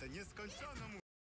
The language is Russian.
это несконченному